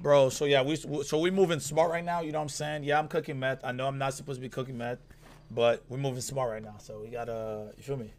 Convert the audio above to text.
Bro, so yeah, we so we moving smart right now. You know what I'm saying? Yeah, I'm cooking meth. I know I'm not supposed to be cooking meth, but we're moving smart right now. So we gotta, you feel me?